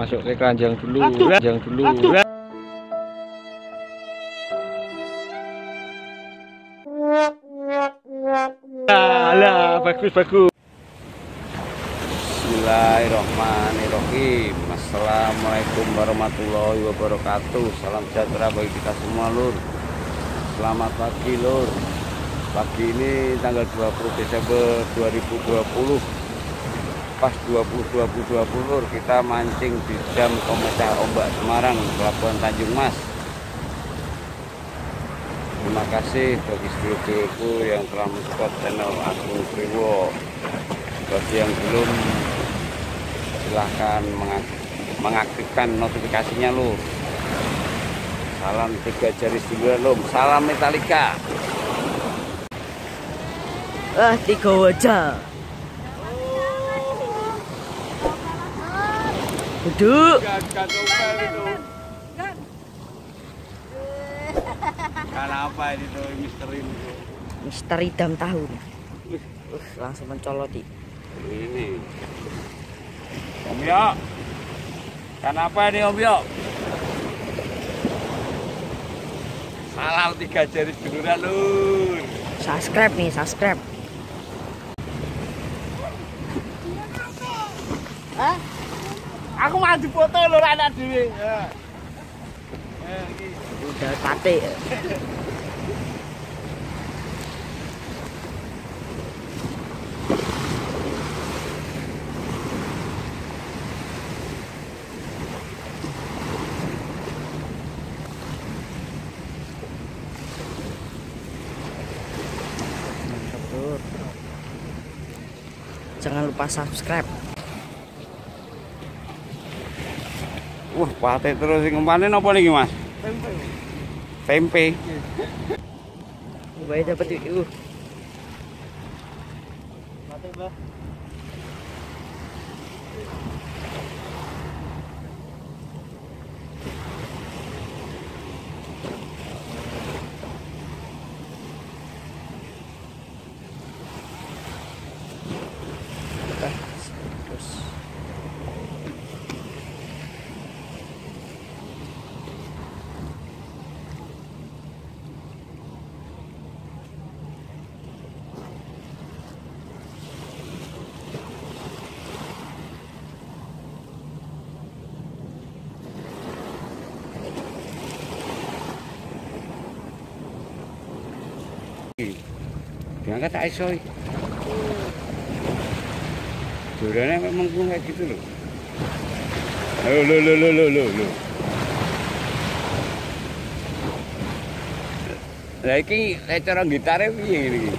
masuk ke keranjang dulu keranjang dulu. Alah, bagus bagus. Bismillahirrahmanirrahim. Assalamualaikum warahmatullahi wabarakatuh. Salam sejahtera bagi kita semua lur. Selamat pagi lur. Pagi ini tanggal 20 Desember 2020 Pas 20 2020 lur Kita mancing di jam pemecah ombak Semarang Pelabuhan Tanjung Mas. Terima kasih bagi seluruh yang telah mensupport channel Agung Priwo. Bagi yang belum silahkan mengaktifkan notifikasinya lu. Salam tiga jari sembilan lu. Salam metalika ah tiga wajah duduk Kenapa ini tuh misteri itu? misteri dam tahun uh, langsung mencoloti Ini. Om Yo. Kenapa ini Om Yo? Salam tiga jari seduluran lur. subscribe nih subscribe Aku mau dipoto lho anak dhewe. Ya. Udah Lur. jangan lupa subscribe Wah, pate terus sing kemarin apa nih Mas? Tempe. Baik dapat itu. Mate, Mbah. Diangkat tak iso. Durane memang kayak gitu loh. Lo lo lo lo lo lo lo. Lah iki lek cara gitare piye ngene iki?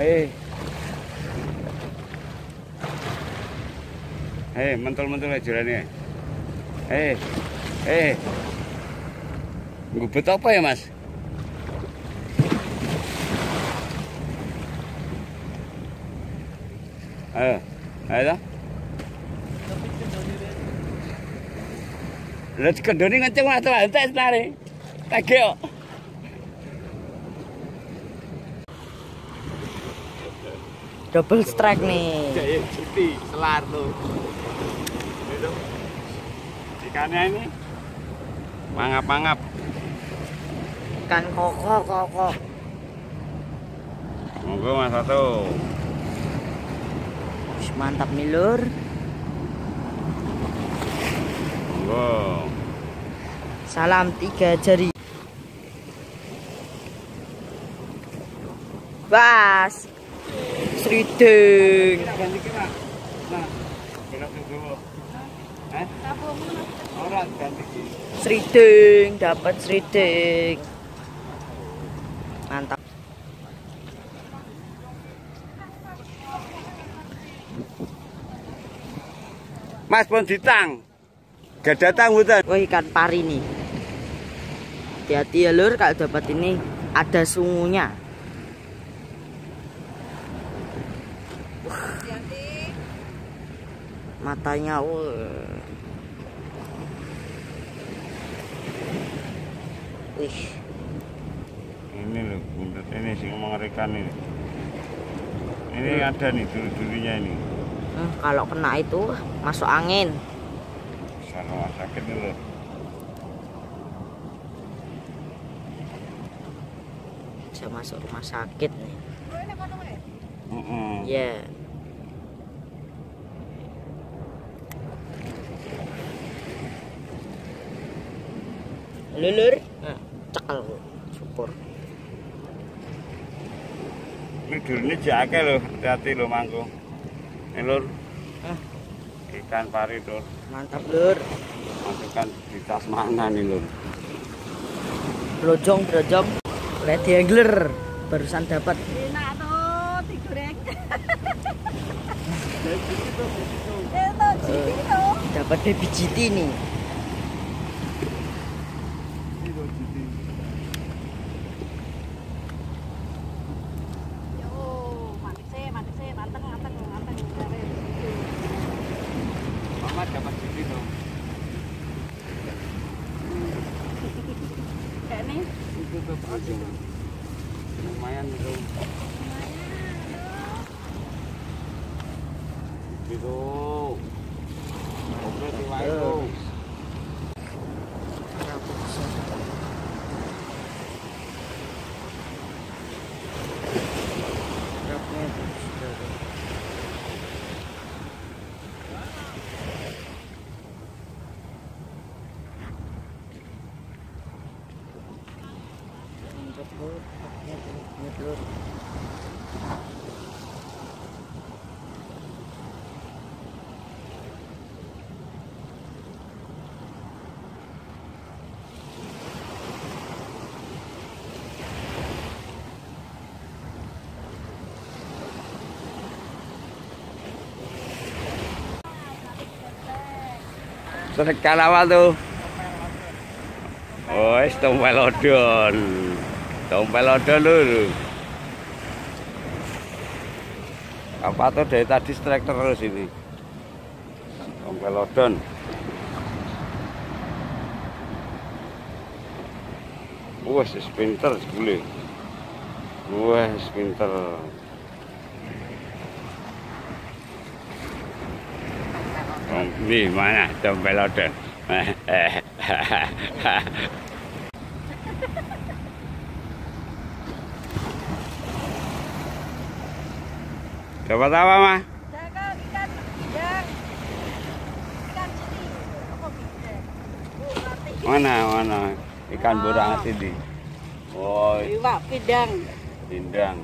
Hei. Hei, mentul-mentul aja jurane. Hei. Hei. Ngubet apa ya, Mas? Ayo, ayo dah. Lah kedone nganceng mas senare. Tege kok. double strike nih. Jaya cuti, selar tuh. Ikannya ini mangap-mangap. Ikan koko koko. Monggo Mas satu. Wis Mantap nih lur. Monggo. Salam tiga jari. Bas. Sriding. Ganti kita. Nah, belok ke bawah. Eh? Ora ganti. Sriding, dapat sriding. Mantap. Mas pun ditang. Gak datang mboten. Wah ikan pari nih. Hati-hati ya lur kalau dapat ini ada sungunya. Matanya, wah. Wih, Ini loh, buntut ini sih mengerikan ini. Ini ada nih dulu-dulunya ini. Hmm, kalau kena itu masuk angin. Bisa rumah sakit lur. Bisa masuk rumah sakit nih. Mm-mm. Ya. Lulur. Nah, cekal. Syukur. Ini dulu ini jake lho, hati-hati lho mangku. Ini lur. Hah? Ikan pari lur. Mantap, Lur. Masukkan di tas mana nih lur? Brojong, brojong. Lady angler barusan dapat. Enak tuh digoreng. Gitu. Dapat baby GT nih. Yo, manis sih, manis sih, manteng, manteng, manteng. Keren. Mama dapat gini tuh. Kayak nih. Itu tuh brojong. Lumayan tuh. Gitu. Oke, tiwai tuh. Sedekah apa tuh? Oh, es tompel odon. Tompel odon dulu. Apa tuh dari tadi strike terus ini? Tompel odon. Si pinter. Wah, si pinter. Di mana tompel odon? Dapat apa, Mah? Ikan? Oh. Mana, mana? Ikan burang sini. Oh, Iwak pindang. pindang.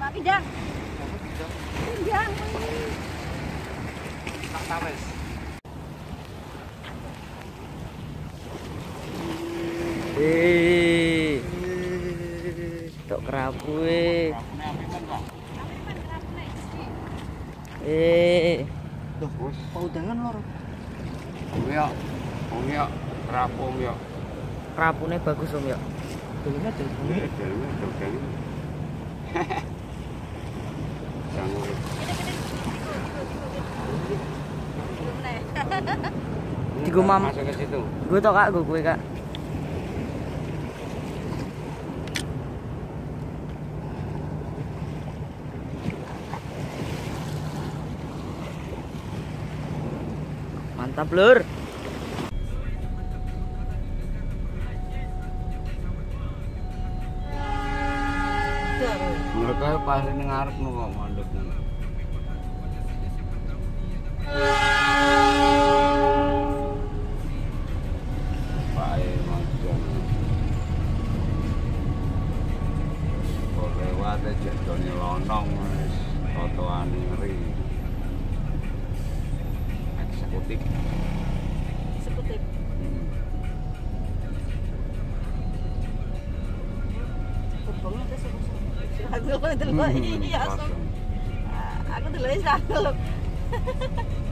Pak pindang. Pindang. Eh. Tok kerapu eh. Eh. Mau dengan lor. Umyo, umyo, kerapu umyo. Kerapune bagus Om ya. Jalannya, jalannya. Jangan. Digo, Mam. Masuk ke situ. Gue tau kak, gue gue kak. Mantap lur. Mereka pasti ngarep nu kok mandek. Aja jadone lonong wis totoane ngeri. Eksekutif. Eksekutif. Susu. Aku dulu. Iya, Kosong. aku